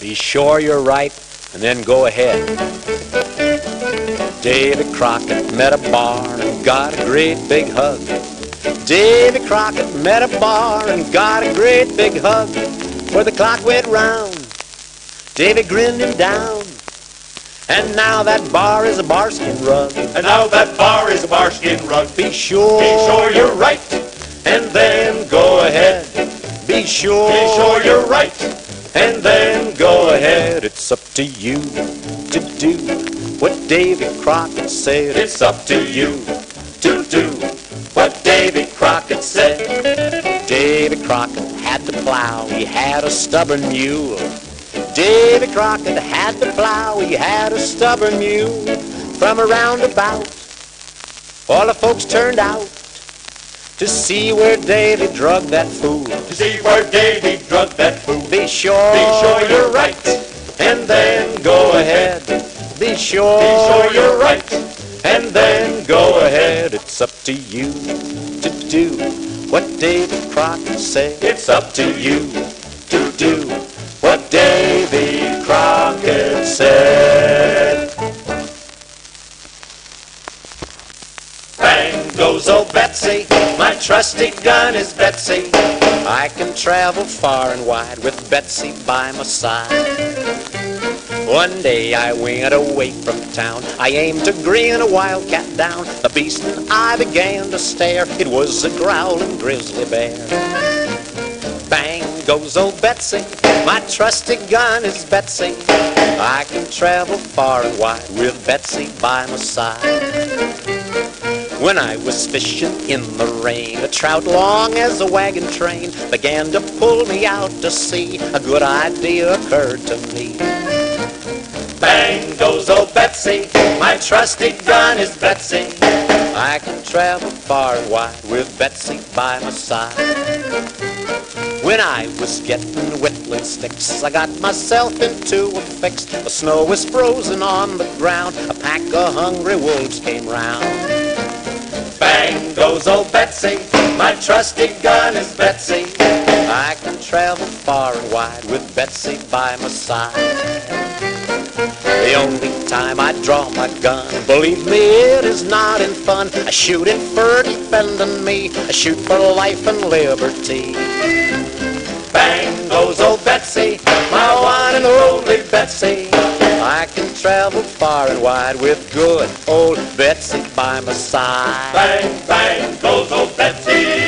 Be sure you're right, and then go ahead. Davy Crockett met a bar and got a great big hug. Davy Crockett met a bar and got a great big hug. Where the clock went round, Davy grinned him down. And now that bar is a barskin rug. And now that bar is a barskin rug. Be sure, Be sure you're right. and then go ahead. Be sure, Be sure you're right. and then. It's up to you to do what Davy Crockett said. It's up to you to do what Davy Crockett said. Davy Crockett had to plow. He had a stubborn mule. Davy Crockett had to plow. He had a stubborn mule. From a roundabout, all the folks turned out to see where Davy drug that fool. To see where Davy drugged that fool. Be sure, Be sure you're right. And then go ahead. Be sure, Be sure you're right. and then go ahead. It's up to you to do what Davy Crockett said. It's up to you to do what Davy Crockett said. Bang goes old Betsy, my trusty gun is Betsy. I can travel far and wide with Betsy by my side. One day I went away from town. I aimed to grin a wildcat down. The beast and I began to stare. It was a growling grizzly bear. Bang goes old Betsy. My trusty gun is Betsy. I can travel far and wide with Betsy by my side. When I was fishing in the rain, a trout long as a wagon train began to pull me out to sea. A good idea occurred to me. Bang goes old oh, Betsy, my trusty gun is Betsy. I can travel far and wide with Betsy by my side. When I was getting whittling sticks, I got myself into a fix. The snow was frozen on the ground. A pack of hungry wolves came round. Bang goes old oh, Betsy, my trusty gun is Betsy. I can travel far and wide with Betsy by my side. The only time I draw my gun, believe me, it is not in fun. I shoot it for defending me. I shoot for life and liberty. Bang goes old Betsy, My one and only Betsy. I can travel far and wide with good old Betsy by my side. bang, bang goes old Betsy.